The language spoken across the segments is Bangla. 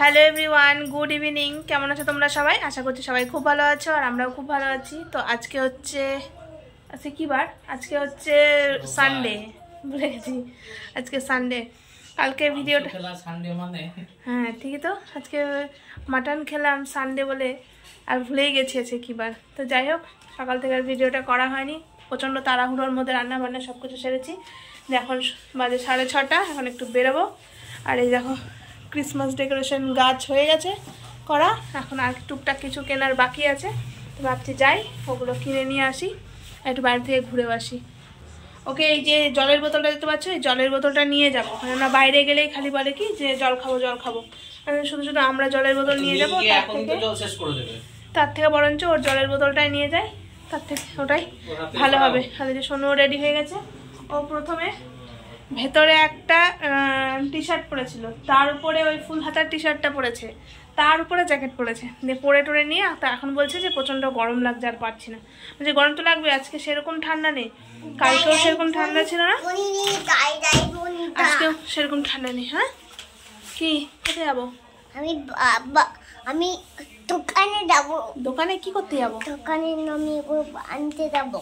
হ্যালো এভরিওয়ান গুড ইভিনিং কেমন আছো তোমরা সবাই? আশা করছি সবাই খুব ভালো আছো আর আমরাও খুব ভালো আছি। তো আজকে হচ্ছে আজকে কি বার? আজকে হচ্ছে সানডে ভুলে গেছি। আজকে সানডে কালকে ভিডিওটা মানে? হ্যাঁ ঠিকই তো। আজকে মাটন খেলাম সানডে বলে। আর ভুলেই গেছি আছে কী বার। তো যাই হোক সকাল থেকে আর ভিডিওটা করা হয়নি। প্রচণ্ড তাড়াহুড়োর মধ্যে রান্না বান্না সব কিছু সেরেছি। এখন বাজে সাড়ে ছটা এখন একটু বেরোবো। আর এই দেখো ক্রিসমাস ডেকোরেশন গাছ হয়ে গেছে করা। এখন আর টুকটাক কিছু কেনার বাকি আছে। তো ভাবছি যাই ওগুলো কিনে নিয়ে আসি একটু বাইরে থেকে ঘুরে আসি। ওকে এই যে জলের বোতলটা দেখতে পাচ্ছ? এই জলের বোতলটা নিয়ে যাব। কেননা বাইরে গেলেই খালি বলে কি যে জল খাব জল খাব। শুধু শুধু আমরা জলের বোতল নিয়ে যাব তার থেকে বরঞ্চ ওর জলের বোতলটাই নিয়ে যায় তার থেকে ওটাই ভালো হবে। এই যে সোনু রেডি হয়ে গেছে ও প্রথমে ভেতরে একটা টি শার্ট পরেছিল তার উপরে ওই ফুল হাতার টি শার্টটা পরেছে তার উপরে জ্যাকেট পরেছে দিয়ে পরে টরে নিয়ে তা এখন বলছে যে প্রচণ্ড গরম লাগছে আর পারছি না। বলছে গরম তো লাগবে আজকে সেরকম ঠান্ডা নেই। কালকেও সেরকম ঠান্ডা ছিল না? আজকেও সেরকম ঠান্ডা নেই হ্যাঁ? কি? কোথায় যাব? আমি আমি দোকানে যাব। দোকানে কি করতে যাব? দোকানে আমি আনতে যাব।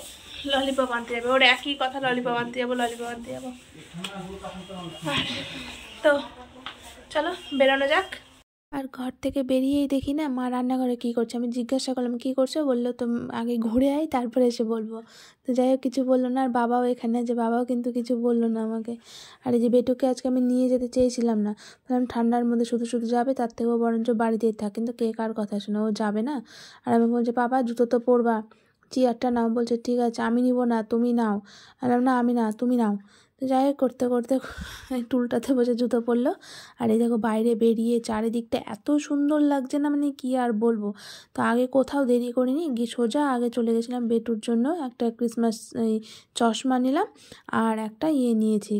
ললিপপ আনতে যাবে, ওর একই কথা, ললিপপ আনতে যাব, ললিপপ আনতে যাব। তো, চলো, বেরোনো যাক। আর ঘর থেকে বেরিয়েই দেখি না মা রান্নাঘরে কী করছে। আমি জিজ্ঞাসা করলাম, কী করছ? বলল তো আগে ঘুরে আয়, তারপরে এসে বলব। তো যাই হোক, কিছু বলল না, আর বাবাও এখানে যে বাবাও কিন্তু কিছু বলল না আমাকে। আর এই যে বেটুকে আজকে আমি নিয়ে যেতে চেয়েছিলাম না কারণ ঠান্ডার মধ্যে শুধু শুধু যাবে, তার থেকেও বরঞ্চ বাড়িতেই থাক। কিন্তু কে কার কথা শোনো, ও যাবে না। আর আমি বলছি বাবা জুতো তো পরবা। চেয়ারটা নাও বলছে, ঠিক আছে, আমি নিব না, তুমি নাও। বললাম, না, আমি না, তুমি নাও। যাই করতে করতে টুলটাতে বসে জুতো পরলো। আর এই দেখো বাইরে বেরিয়ে চারিদিকটা এত সুন্দর লাগছে না মানে কি আর বলব? তো আগে কোথাও দেরি করিনি, গিয়ে সোজা আগে চলে গেছিলাম বেটুর জন্য। একটা ক্রিসমাস এই চশমা নিলাম আর একটা ইয়ে নিয়েছি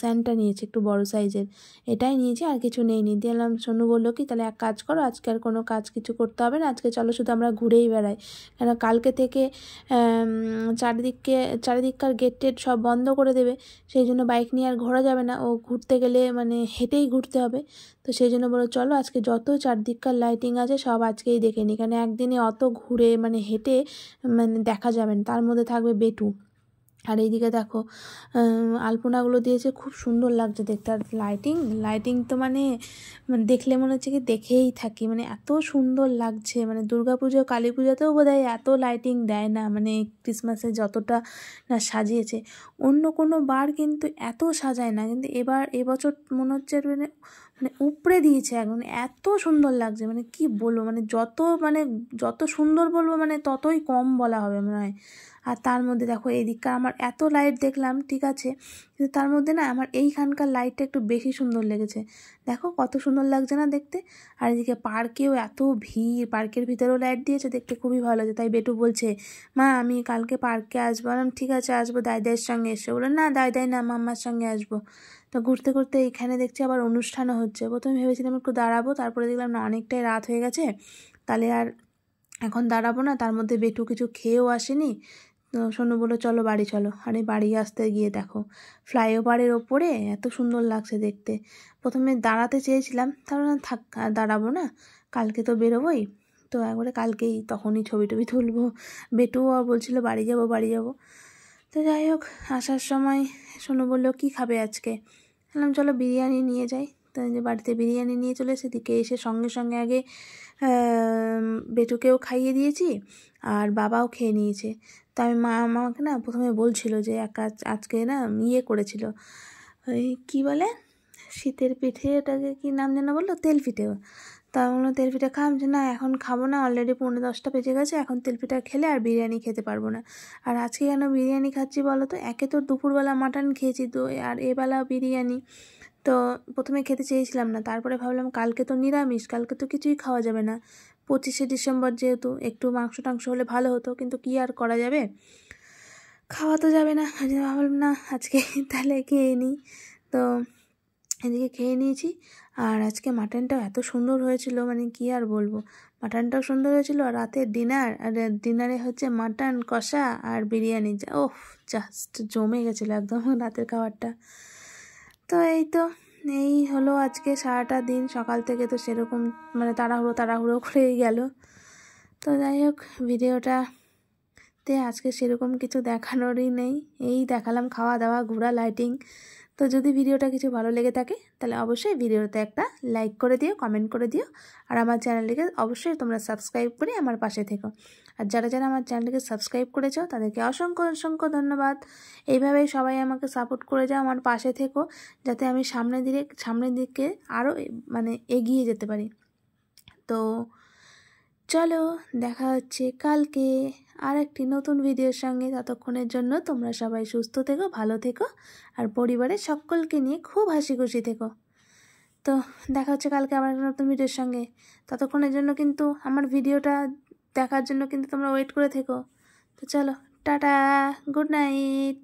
স্যান্টা নিয়েছি, একটু বড় সাইজের এটাই নিয়েছি, আর কিছু নেই নেইনি দিলাম সোনু বলল কি, তাহলে এক কাজ করো, আজকে আর কোনো কাজ কিছু করতে হবে না, আজকে চলো শুধু আমরা ঘুরেই বেড়াই। কেন কালকে থেকে চারিদিককে, চারিদিককার গেট টেট সব বন্ধ করে দেবে। সেই জন্য বাইক নিয়ে আর ঘোরা যাবে না। ও ঘুরতে গেলে মানে হেঁটেই ঘুরতে হবে। তো সেই জন্য বলো চলো আজকে যত চারদিককার লাইটিং আছে, সব আজকেই দেখে নিই। কারণ একদিনে অত ঘুরে মানে হেঁটে মানে দেখা যাবে না। তার মধ্যে থাকবে বেটু। আর এইদিকে দেখো আলপনাগুলো দিয়েছে, খুব সুন্দর লাগছে দেখতে। আর লাইটিং লাইটিং তো মানে মানে দেখলে মনে হচ্ছে কি দেখেই থাকি। মানে এত সুন্দর লাগছে মানে পুজো কালী পুজোতেও বোধ এত লাইটিং দেয় না মানে ক্রিসমাসে যতটা না সাজিয়েছে। অন্য কোনো বার কিন্তু এত সাজায় না, কিন্তু এবার, এবছর মনে হচ্ছে মানে মানে উপড়ে দিয়েছে একদম এত সুন্দর লাগছে মানে কি বলব মানে যত মানে যত সুন্দর বলব মানে ততই কম বলা হবে মনে হয়। আর তার মধ্যে দেখো এদিককার আমার এত লাইট দেখলাম, ঠিক আছে? কিন্তু তার মধ্যে না আমার এইখানকার লাইটটা একটু বেশি সুন্দর লেগেছে। দেখো কত সুন্দর লাগছে না দেখতে? আর এদিকে পার্কেও এত ভিড়, পার্কের ভিতরেও লাইট দিয়েছে, দেখতে খুবই ভালো লাগছে। তাই বেটু বলছে, মা, আমি কালকে পার্কে আসব। বললাম, ঠিক আছে, আসব দায়দায়ের সঙ্গে এসে। বলল না দায়দাই না, মাম্মার সঙ্গে আসব। তো ঘুরতে ঘুরতে এইখানে দেখছি আবার অনুষ্ঠানও হচ্ছে। প্রথমে ভেবেছিলাম একটু দাঁড়াবো, তারপরে দেখলাম না অনেকটাই রাত হয়ে গেছে। তাহলে আর এখন দাঁড়াবো না, তার মধ্যে বেটু কিছু খেয়েও আসেনি। তো সোনু বলল, চলো বাড়ি, চলো। আরে, বাড়ি আসতে গিয়ে দেখো, ফ্লাইওভারের ওপরে এত সুন্দর লাগছে দেখতে। প্রথমে দাঁড়াতে চেয়েছিলাম, তারপর থাক দাঁড়াবো না, কালকে তো বেরোবোই। তো একবারে কালকেই তখনই ছবি টবি তুলবো। বেটুও বলছিল, বাড়ি যাব বাড়ি যাব। তো যাই হোক, আসার সময় সোনু বলল, কি খাবে আজকে? বললাম, চলো বিরিয়ানি নিয়ে যাই। যে বাড়িতে বিরিয়ানি নিয়ে চলে সেদিকে এসে সঙ্গে সঙ্গে আগে বেটুকেও খাইয়ে দিয়েছি আর বাবাও খেয়ে নিয়েছে। তো আমি মা আমাকে না প্রথমে বলছিল যে এক আজকে না ইয়ে করেছিল, ওই কী বলে? শীতের পিঠে এটাকে কী নাম যেন বলল? তেল পিঠেও তা বলল তেল পিঠা খাম যে না, এখন খাব না অলরেডি পনেরো দশটা বেজে গেছে, এখন তেল পিঠা খেলে আর বিরিয়ানি খেতে পারব না। আর আজকে কেন বিরিয়ানি খাচ্ছি বলো তো? একে তো দুপুরবেলা মাটন খেয়েছি তো, আর এবেলা বিরিয়ানি। তো প্রথমে খেতে চেয়েছিলাম না, তারপরে ভাবলাম কালকে তো নিরামিষ, কালকে তো কিছুই খাওয়া যাবে না। পঁচিশে ডিসেম্বর যেহেতু, একটু মাংস টাংস হলে ভালো হতো, কিন্তু কী আর করা যাবে? খাওয়া তো যাবে না ভাবলাম না, আজকে তাহলে খেয়ে নিই। তো এদিকে খেয়ে নিয়েছি, আর আজকে মাটনটাও এত সুন্দর হয়েছিল মানে কি আর বলব। মাটনটাও সুন্দর হয়েছিল, আর রাতের ডিনার, আর ডিনারে হচ্ছে মাটন, কষা আর বিরিয়ানি ওহ জাস্ট জমে গেছিল একদম রাতের খাবারটা। তো এই তো, এই হলো আজকে সারাটা দিন। সকাল থেকে তো সেরকম মানে তাড়াহুড়ো তাড়াহুড়ো করেই গেল। তো যাই হোক ভিডিওটা তে আজকে সেরকম কিছু দেখানোরই নেই। এই দেখালাম খাওয়া দাওয়া, ঘোরা লাইটিং তো যদি ভিডিওটা কিছু ভালো লেগে থাকে, তাহলে অবশ্যই ভিডিওতে একটা লাইক করে দিও কমেন্ট করে দিও। আর আমার চ্যানেলটিকে অবশ্যই তোমরা সাবস্ক্রাইব করে আমার পাশে থেকো। আর যারা যারা আমার চ্যানেলটিকে সাবস্ক্রাইব করেছ, তাদেরকে অসংখ্য অসংখ্য ধন্যবাদ। এইভাবেই সবাই আমাকে সাপোর্ট করে যাও, আমার পাশে থেকো, যাতে আমি সামনের দিকে সামনের দিকে আরও মানে এগিয়ে যেতে পারি। তো চলো, দেখা হচ্ছে কালকে আর একটি নতুন ভিডিওর সঙ্গে। ততক্ষণের জন্য তোমরা সবাই সুস্থ থেকো, ভালো থেকো, আর পরিবারের সকলকে নিয়ে খুব হাসি খুশি থেকো। তো, দেখা হচ্ছে কালকে আবার একটা নতুন ভিডিওর সঙ্গে। ততক্ষণের জন্য কিন্তু আমার ভিডিওটা দেখার জন্য কিন্তু তোমরা ওয়েট করে থেকো। তো চলো, টাটা গুড নাইট